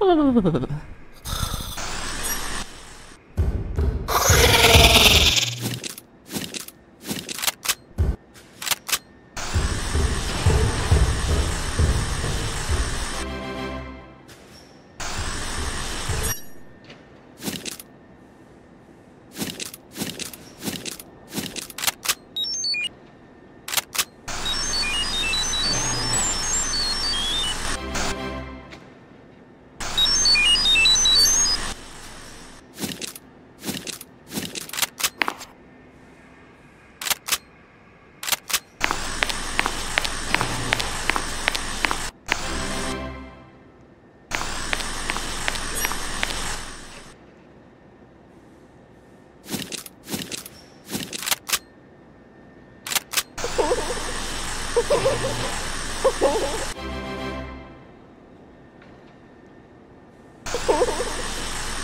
Oh.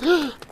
¡Gracias!